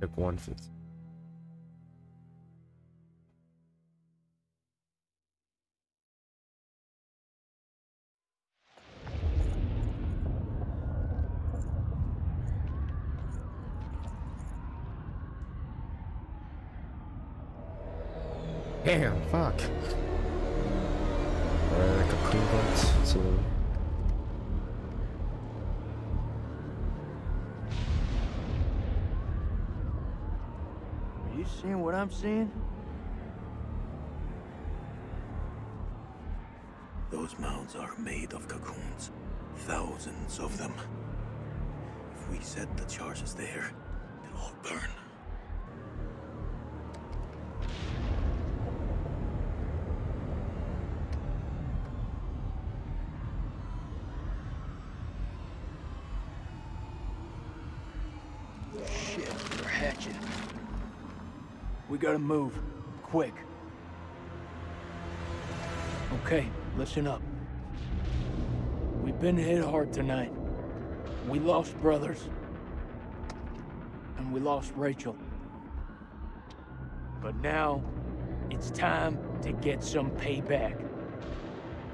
Like 150. Damn, seeing what I'm seeing? Those mounds are made of cocoons. Thousands of them. If we set the charges there, they'll all burn. Shit, they're hatching. We gotta move. Quick. Okay, listen up. We've been hit hard tonight. We lost brothers. And we lost Rachel. But now, it's time to get some payback.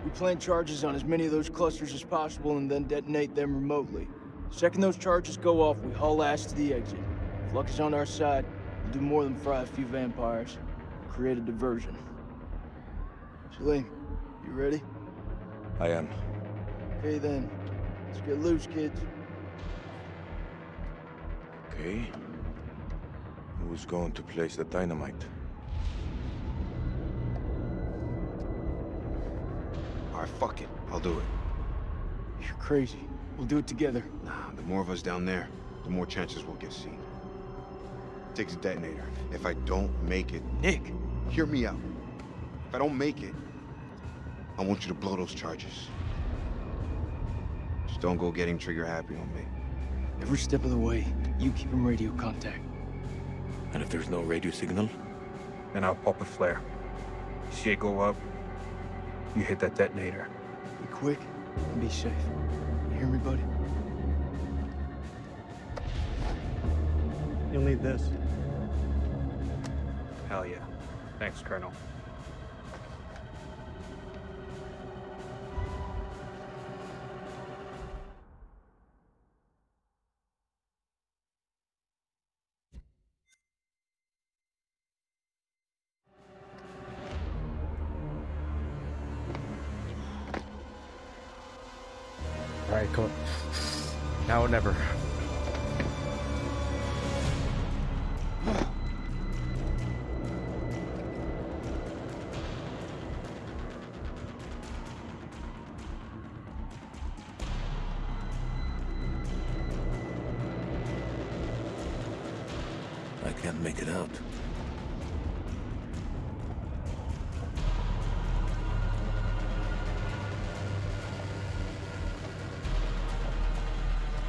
We plant charges on as many of those clusters as possible and then detonate them remotely. Second those charges go off, we haul ass to the exit. If luck is on our side, do more than fry a few vampires. Create a diversion. Salim, you ready? I am. Okay then. Let's get loose, kids. Okay. Who's going to place the dynamite? Alright, fuck it. I'll do it. You're crazy. We'll do it together. Nah, the more of us down there, the more chances we'll get seen. Takes a detonator. If I don't make it, Nick! hear me out. If I don't make it, I want you to blow those charges. Just don't go getting trigger happy on me. Every step of the way, you keep in radio contact. And if there's no radio signal? Then I'll pop a flare. See it go up, you hit that detonator. Be quick and be safe. You hear me, buddy? You'll need this. Hell yeah. Thanks, Colonel.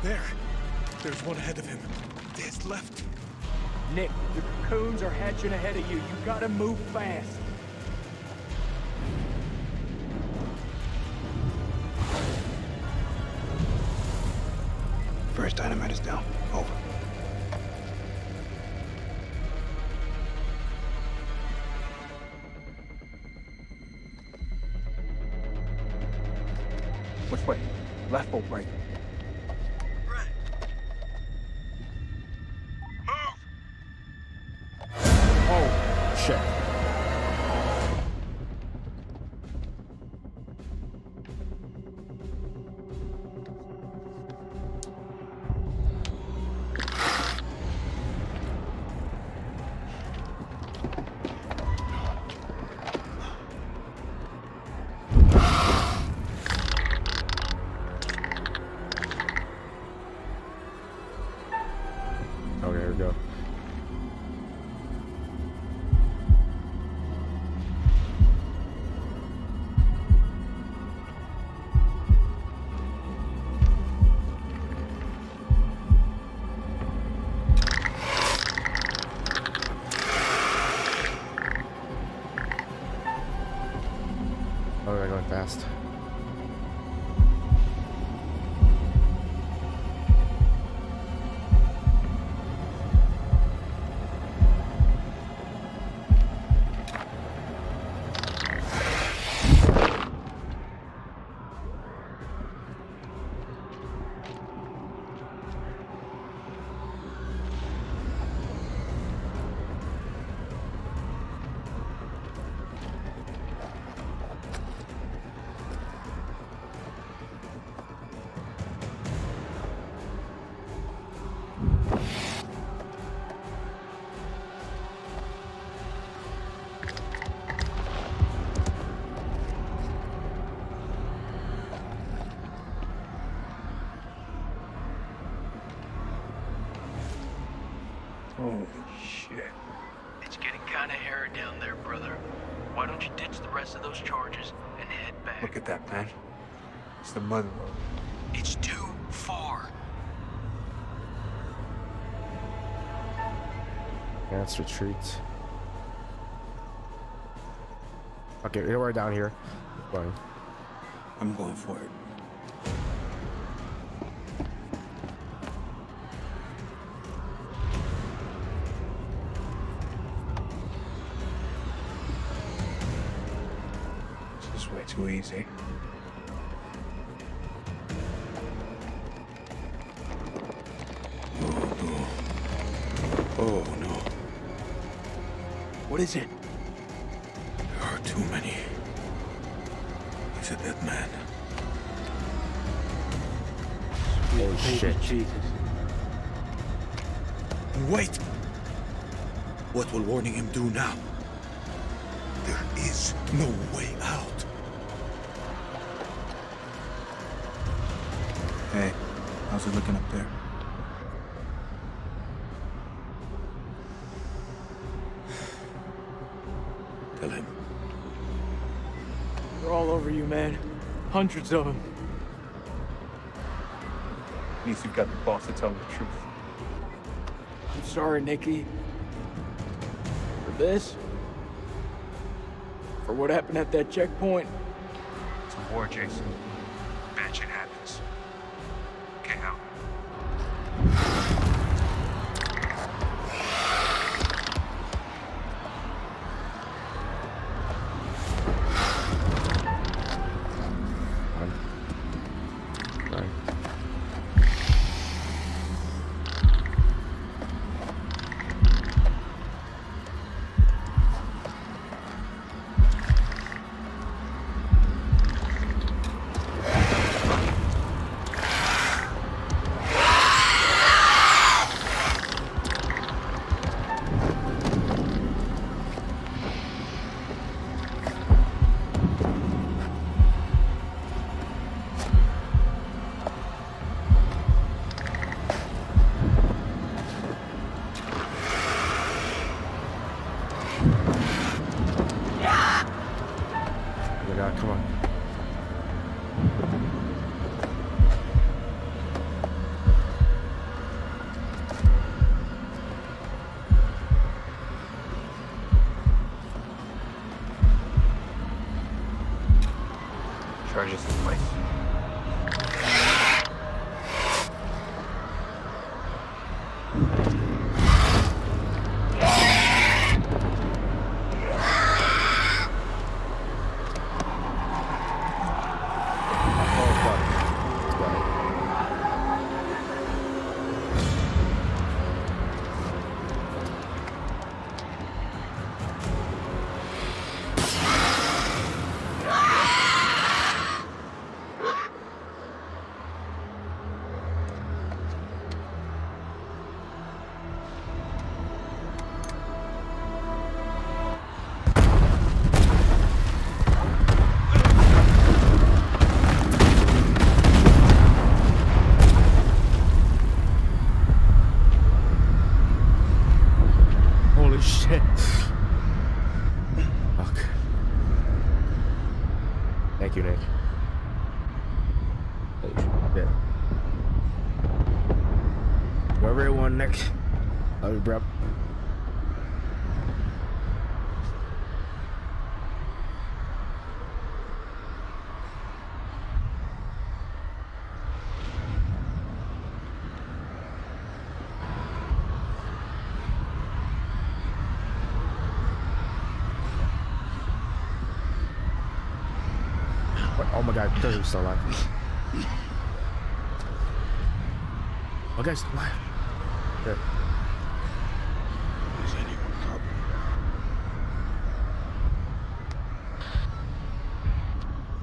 There! There's one ahead of him. There's left. Nick, the cocoons are hatching ahead of you. You gotta move fast. First dynamite is down. Holy shit. It's getting kinda hairy down there, brother. Why don't you ditch the rest of those charges and head back? Look at that, man. It's the mother road. It's too far. Yeah, let's retreat. Okay, you know we're down here. Fine. I'm going for it. What will warning him do now? There is no way out. Hey, how's it looking up there? Tell him. They're all over you, man. Hundreds of them. At least you've got the boss to tell me the truth. I'm sorry, Nikki. This? For what happened at that checkpoint? It's a war, Jason. My god, I thought he still alive. Oh, guys, alive. Good. Is anyone up?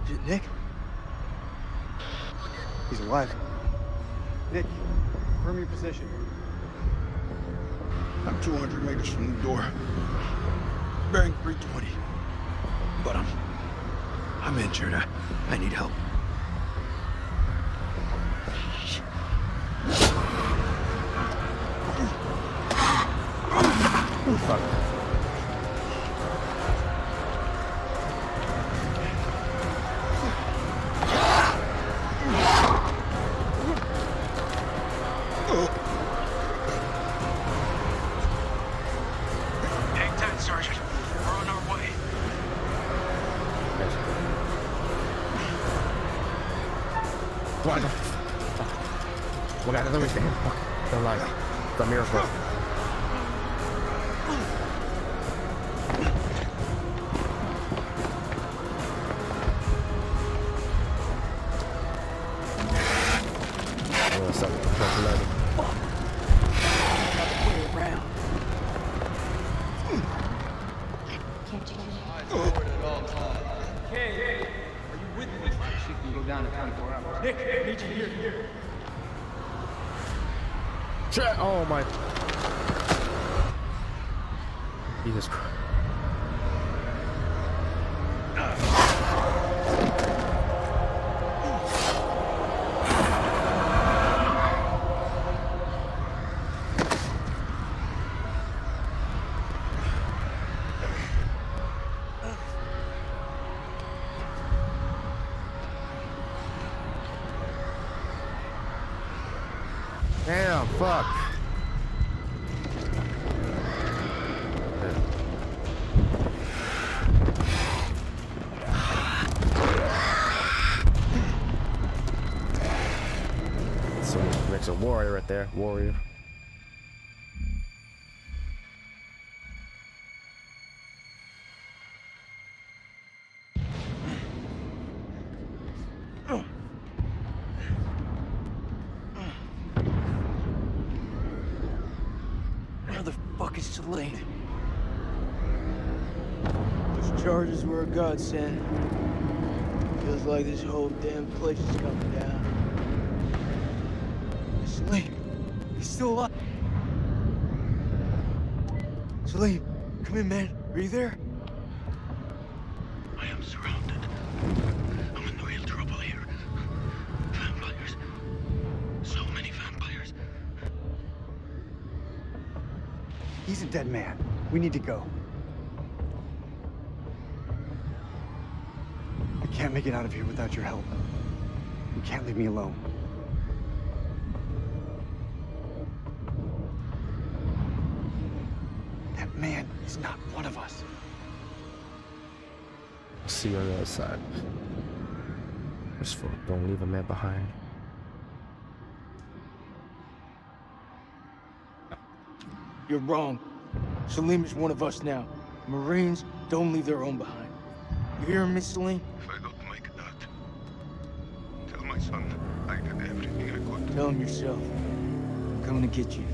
Is it Nick? He's alive. Nick, confirm your position. I'm 200 meters from the door. Bearing 320. But I'm... I'm injured. I, I need help. So makes a warrior right there. Warrior. Where the fuck is Salim? Those charges were a godsend. Feels like this whole damn place is coming down. Still alive. Salim, come in, man. Are you there? I am surrounded. I'm in real trouble here. Vampires. So many vampires. He's a dead man. We need to go. I can't make it out of here without your help. You can't leave me alone. See you on the other side. Just for don't leave a man behind. You're wrong. Salim is one of us now. Marines don't leave their own behind. You hearing me, Salim? If I don't make that, tell my son I did everything I could. Tell him yourself. I'm coming to get you.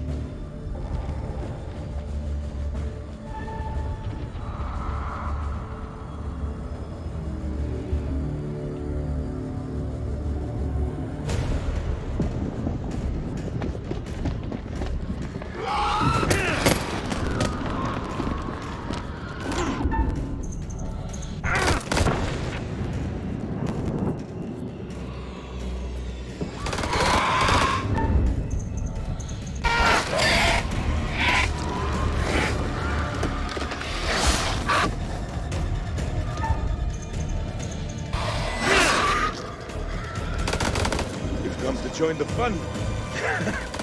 Yeah.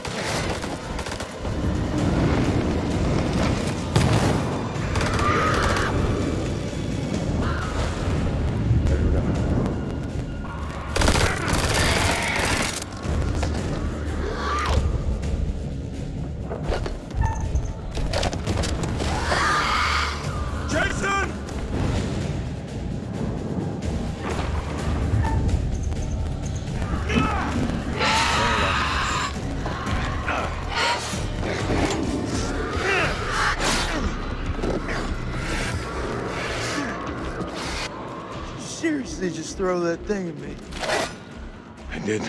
throw that thing at me. I did.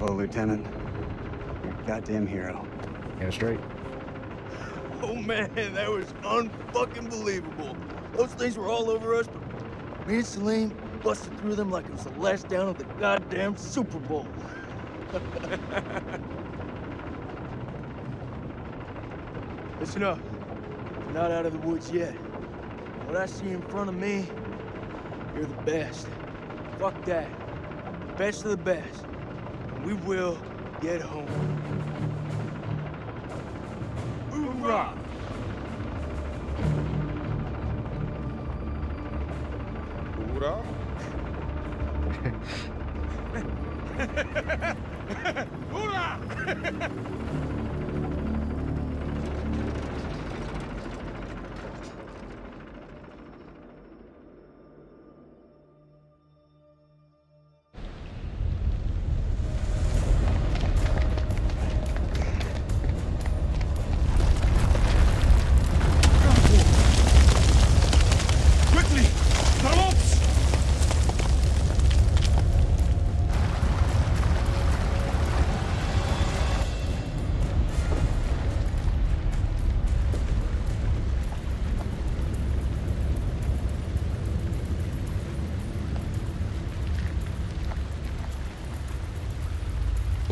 Lieutenant. You're a goddamn hero. Get it straight. Oh man, that was unfucking believable. Those things were all over us, but me and Salim busted through them like it was the last down of the goddamn Super Bowl. Listen up. We're not out of the woods yet. What I see in front of me, you're the best. Fuck that. The best of the best. We will get home. Hoorah!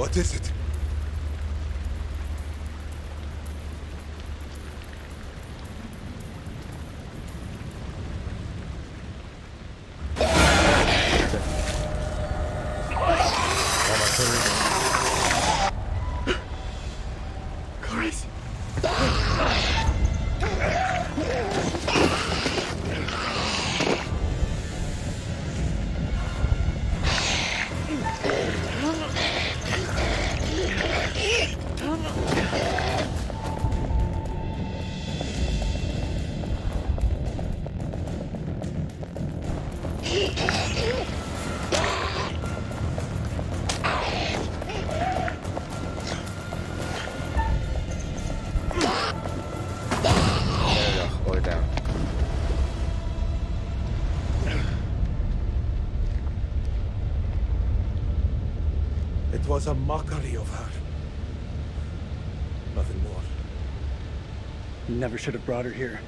What is it? Was a mockery of her. Nothing more. Never should have brought her here.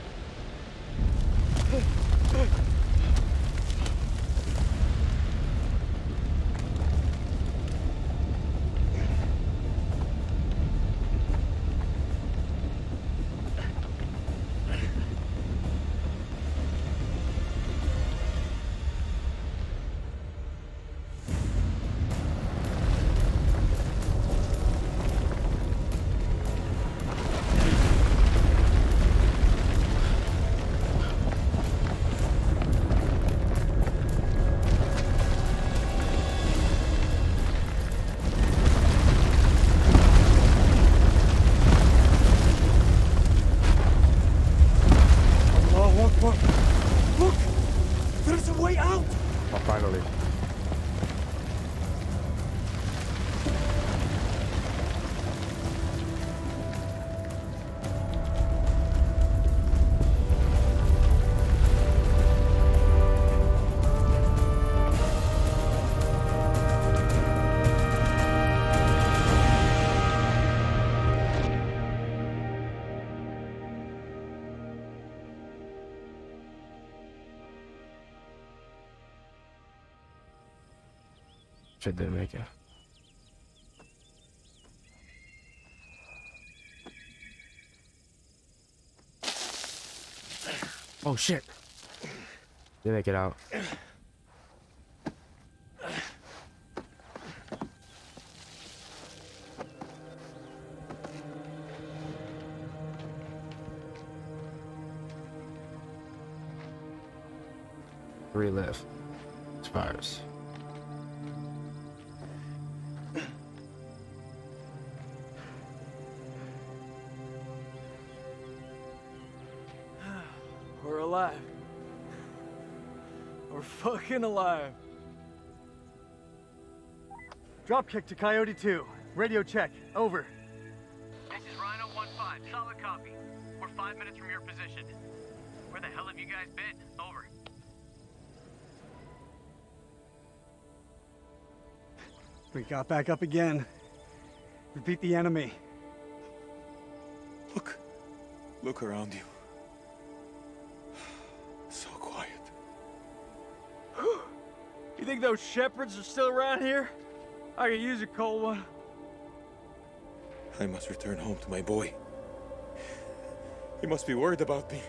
Shit didn't make it. Oh shit. Didn't make it out. Relive. left. Expires. Fucking alive. Dropkick to Coyote 2. Radio check. Over. This is Rhino 1-5. Solid copy. We're five minutes from your position. Where the hell have you guys been? Over. We got back up again. We beat the enemy. Look. Look around you. Think those shepherds are still around here? I could use a cold one. I must return home to my boy. He must be worried about me.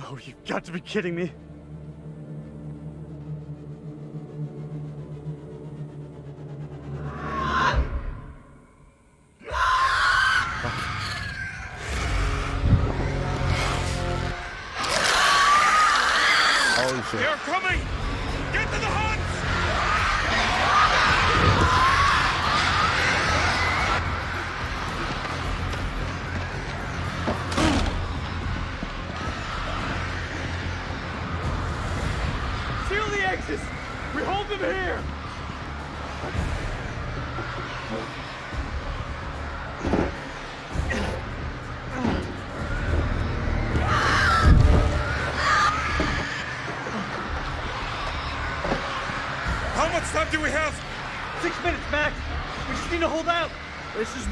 Oh, you've got to be kidding me.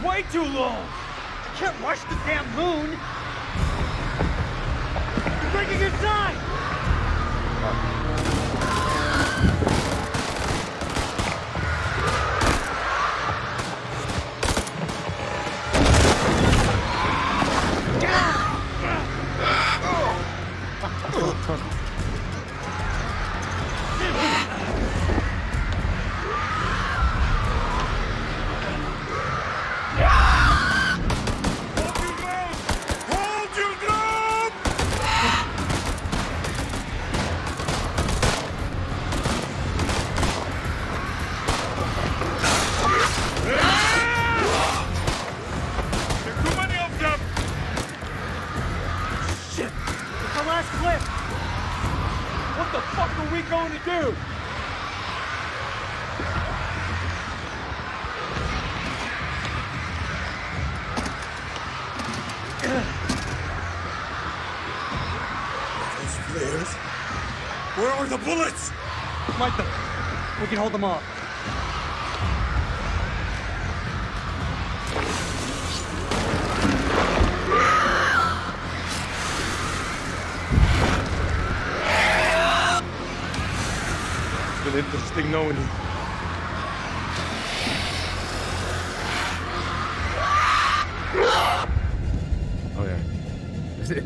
Way too long! I can't rush the damn moon. The bullets? Light them. We can hold them off. It's been interesting knowing you. Oh yeah. Is it,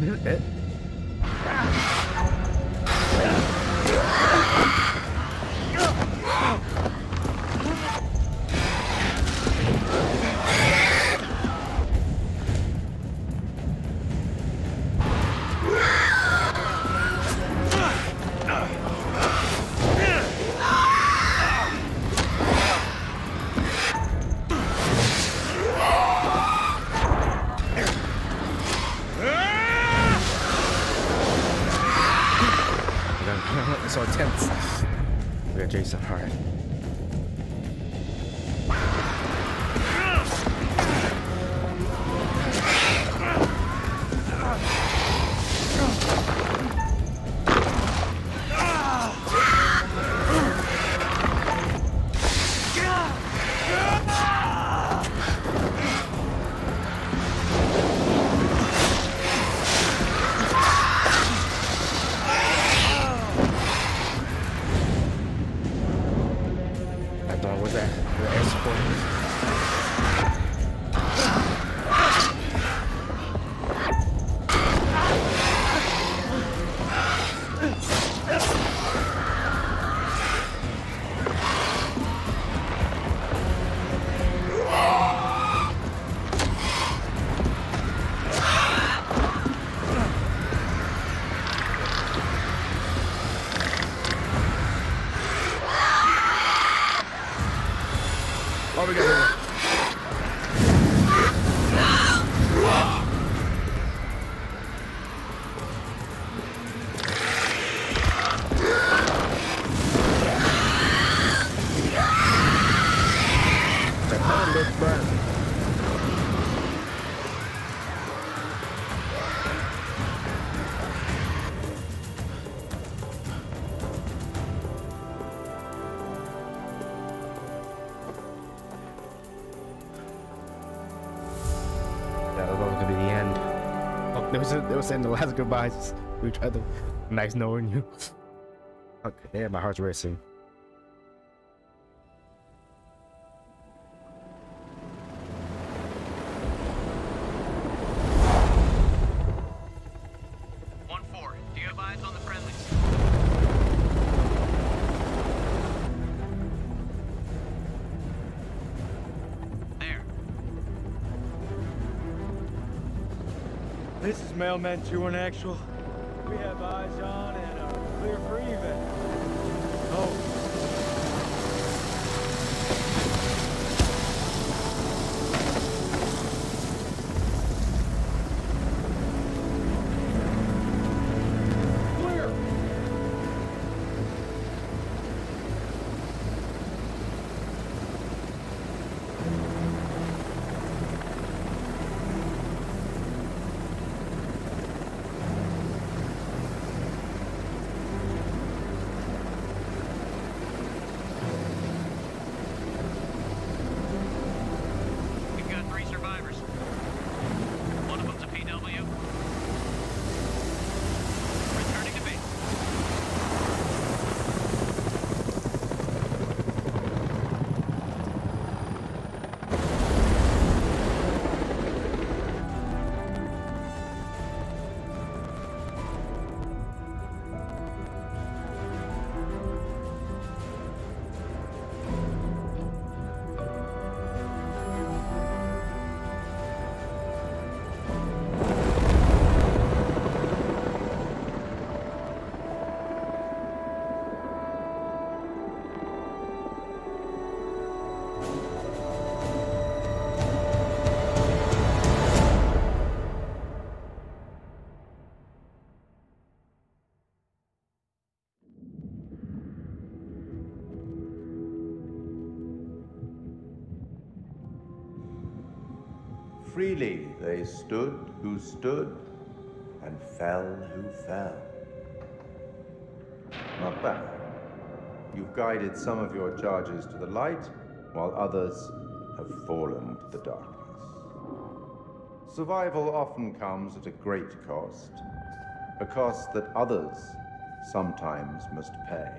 They was saying the last goodbyes to each other. Nice knowing you. okay, damn, my heart's racing. Mailman 2 in actual. We have eyes on and are clear for even. Freely they stood who stood, and fell who fell. Bad. You've guided some of your charges to the light, while others have fallen to the darkness. Survival often comes at a great cost, a cost that others sometimes must pay.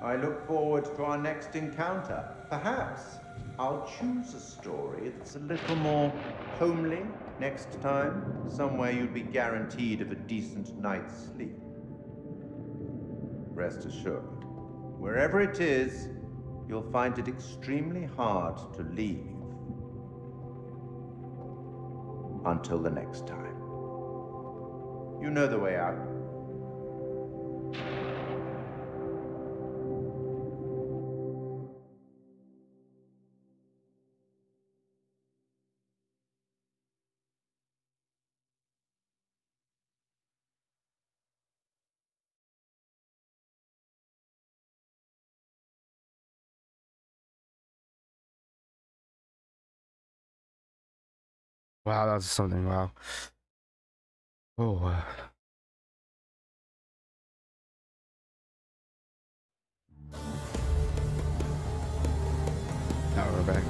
I look forward to our next encounter. Perhaps I'll choose a story that's a little more homely next time, somewhere you'd be guaranteed of a decent night's sleep. Rest assured, wherever it is, you'll find it extremely hard to leave. Until the next time. You know the way out. Wow, that's something. Wow. Oh. Uh... Now we're back.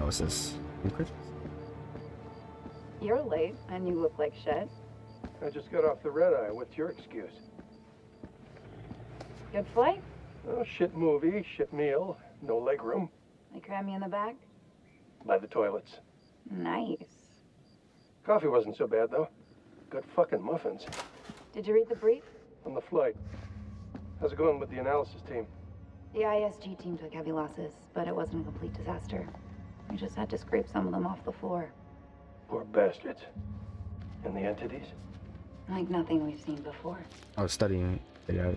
Oh, what's this? Secret? You're late, and you look like shit. I just got off the red eye. What's your excuse? Good flight? Oh, shit movie, shit meal, no legroom. They cram you in the back? By the toilets. Nice. Coffee wasn't so bad, though. Good fucking muffins. Did you read the brief? On the flight. How's it going with the analysis team? The ISG team took heavy losses, but it wasn't a complete disaster. We just had to scrape some of them off the floor. Poor bastards. And the entities? Like nothing we've seen before. I was studying it. Yeah.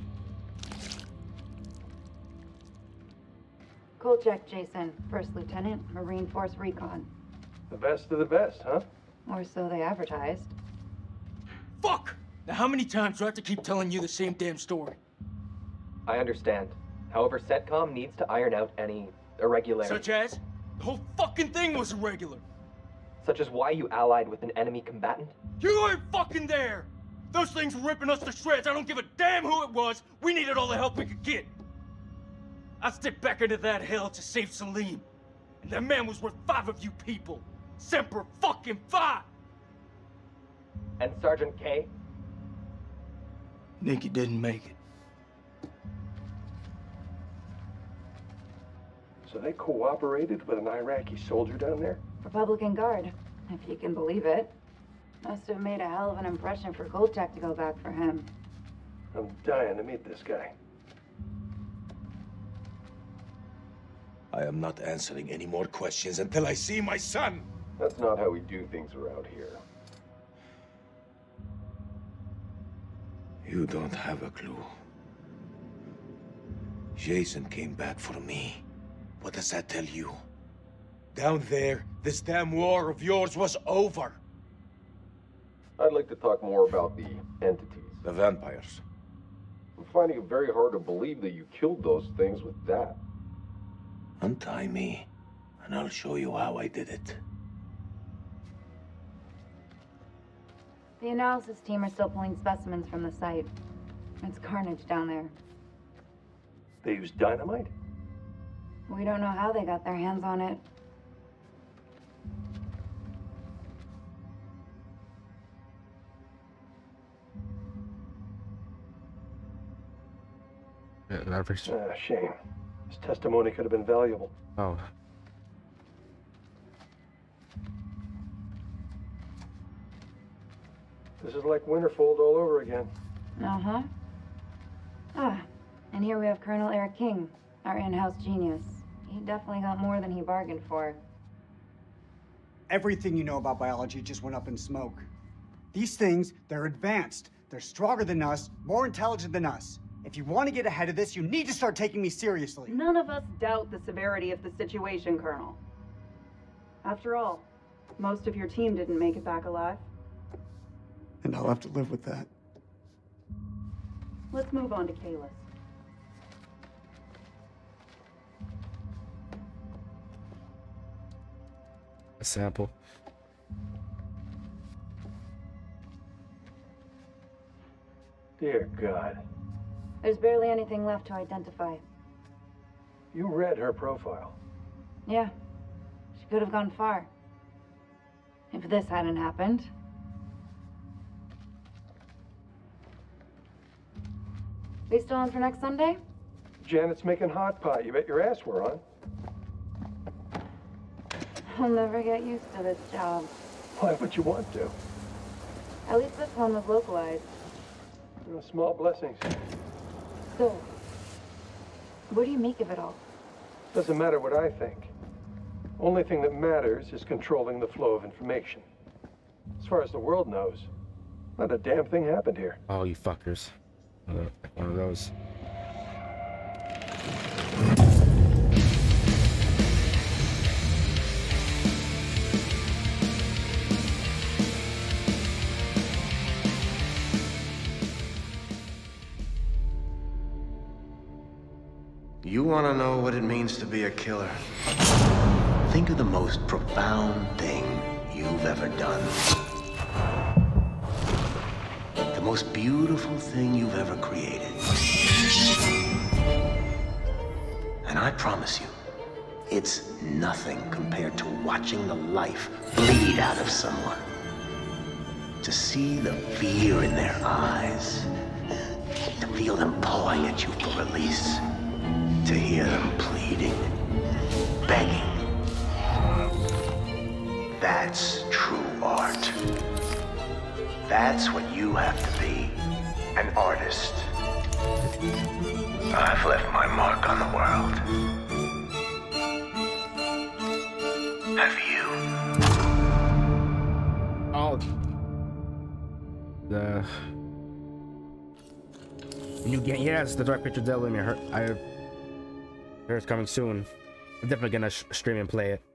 Kolchak Jason, First Lieutenant, Marine Force Recon. The best of the best, huh? Or so they advertised. Fuck! Now how many times do I have to keep telling you the same damn story? I understand. However, CENTCOM needs to iron out any irregularities. Such as? The whole fucking thing was irregular. Such as why you allied with an enemy combatant? You weren't fucking there! Those things were ripping us to shreds. I don't give a damn who it was. We needed all the help we could get. I stepped back into that hell to save Salim. And that man was worth five of you people. Semper fucking fi! And Sergeant Kay? Nikki didn't make it. So they cooperated with an Iraqi soldier down there? Republican Guard, if you can believe it. Must have made a hell of an impression for Kolchak to go back for him. I'm dying to meet this guy. I am not answering any more questions until I see my son. That's not how we do things around here. You don't have a clue. Jason came back for me. What does that tell you? Down there, this damn war of yours was over. I'd like to talk more about the entities. The vampires. I'm finding it very hard to believe that you killed those things with that. Untie me, and I'll show you how I did it. The analysis team are still pulling specimens from the site. It's carnage down there. They used dynamite? We don't know how they got their hands on it. Yeah, ah, shame. His testimony could have been valuable. Oh. This is like Winterfold all over again. Uh-huh. Ah, and here we have Colonel Eric King, our in-house genius. He definitely got more than he bargained for. Everything you know about biology just went up in smoke. These things, they're advanced. They're stronger than us, more intelligent than us. If you want to get ahead of this, you need to start taking me seriously. None of us doubt the severity of the situation, Colonel. After all, most of your team didn't make it back alive. And I'll have to live with that. Let's move on to Kalis. A sample. Dear God. There's barely anything left to identify. You read her profile. Yeah. She could have gone far. If this hadn't happened. We still on for next Sunday? Janet's making hot pot. You bet your ass we're on. I'll never get used to this job. Why would you want to? At least this one was localized. You know, small blessings. So, what do you make of it all? Doesn't matter what I think. Only thing that matters is controlling the flow of information. As far as the world knows, not a damn thing happened here. Oh, you fuckers. One of those. Want to know what it means to be a killer? Think of the most profound thing you've ever done. The most beautiful thing you've ever created. And I promise you, it's nothing compared to watching the life bleed out of someone. To see the fear in their eyes. To feel them pawing at you for release. To hear them pleading, begging. That's true art. That's what you have to be. An artist. I've left my mark on the world. Have you? Oh. The new game. Yes, the Dark Picture Devil in I heard it's coming soon. I'm definitely gonna stream and play it.